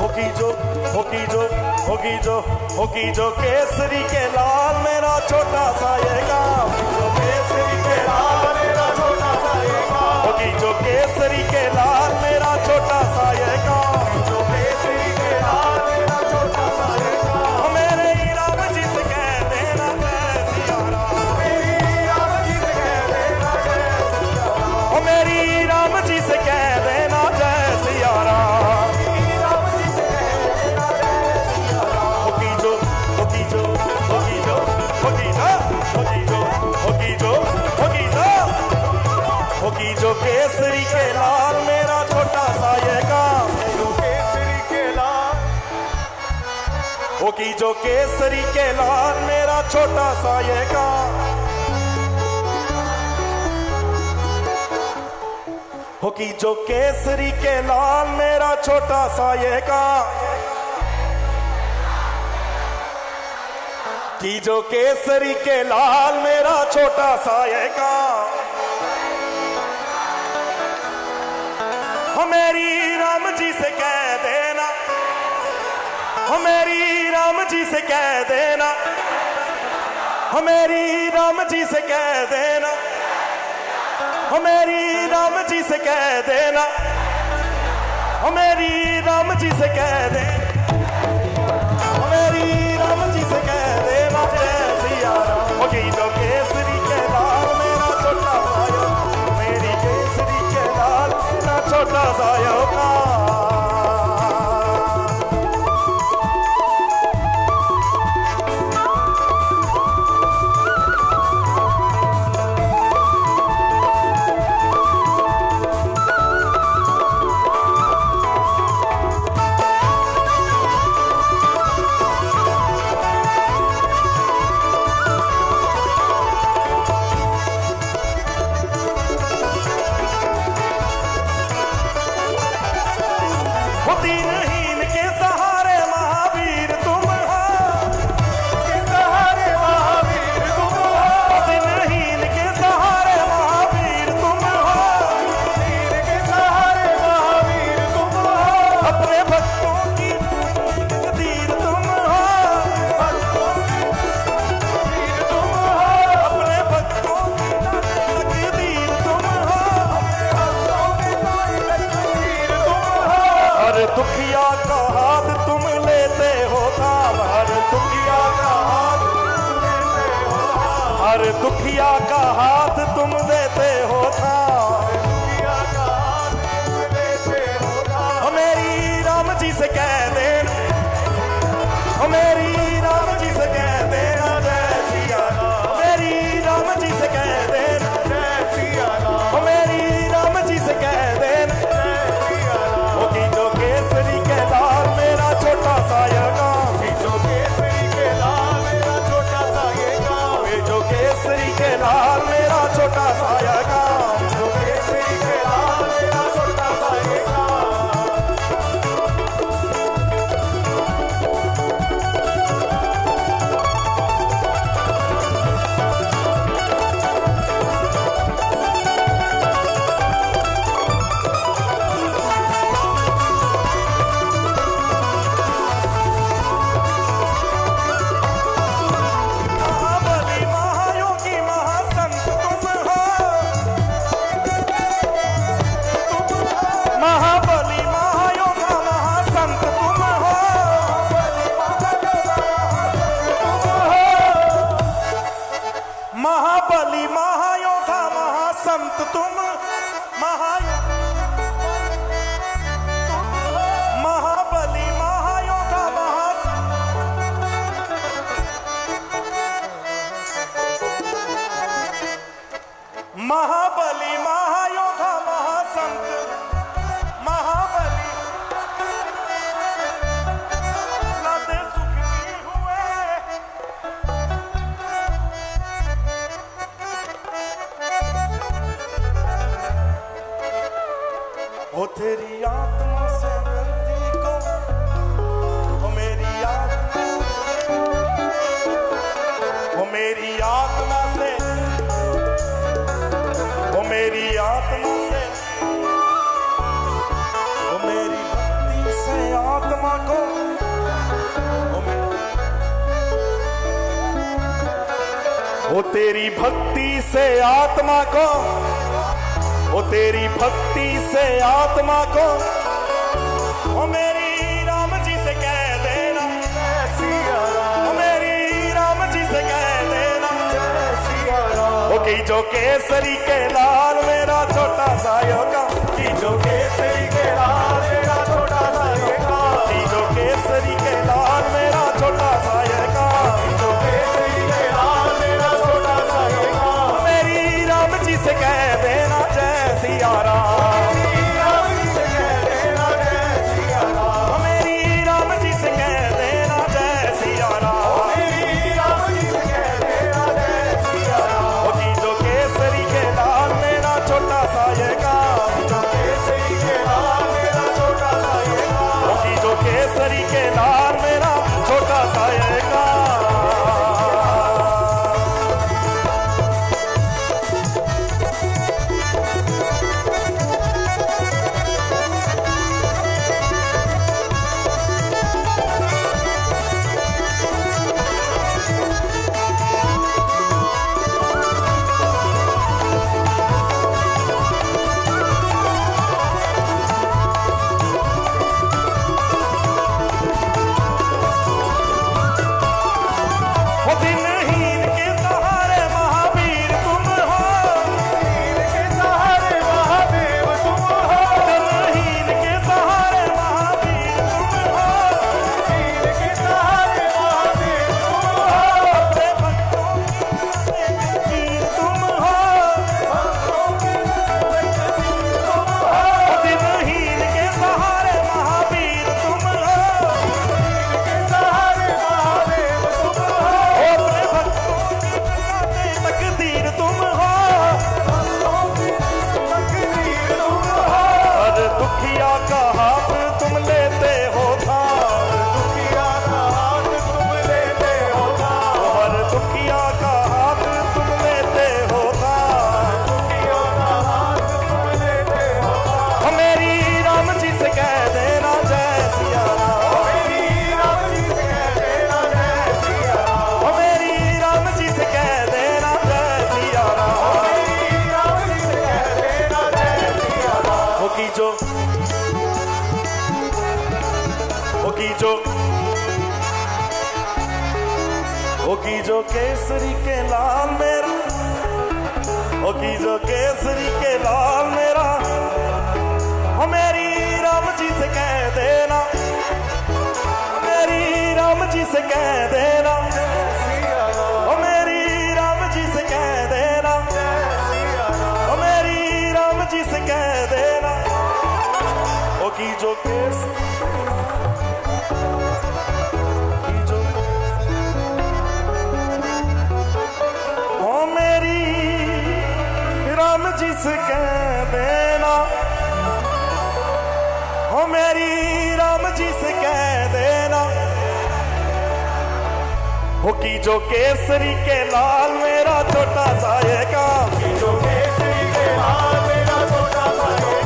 होगी जो होगी जो होगी जो होगी जो केसरी के लाल मेरा छोटा सा ये गाँव। केसरी के लाल मेरा छोटा सा ये गाँव। होगी जो केसरी के लाल जो केसरी के लाल, मेरा छोटा सा ये हो कि जो केसरी के लाल, मेरा छोटा सा ये का कि जो केसरी के लाल, मेरा छोटा सा ये का हाँ, मेरी राम जी से कह देना हो मेरी राम जी से कह देना। हो मेरी राम जी से कह देना। हो मेरी राम जी से कह देना। हो मेरी राम जी से कह देना तो छोटा सा हर दुखिया का हाथ तुम देते हो था। वो मेरी आत्मा से। वो मेरी आत्मा से। वो मेरी भक्ति से आत्मा को। वो तेरी भक्ति से आत्मा को। वो तेरी भक्ति से आत्मा को। वो मेरी वाकई जो केसरी के लाल जो होगी जो केसरी के लाल मेरा, होगी जो केसरी के लाल मेरा ओ मेरी राम जी से कह देना, मेरी राम जी से कह देना ओ मेरी राम जी से कह देना ओ मेरी राम जी से कह देना ओ केसरी हो की जो केसरी के लाल मेरा छोटा साएगा की जो केसरी के लाल मेरा छोटा साएगा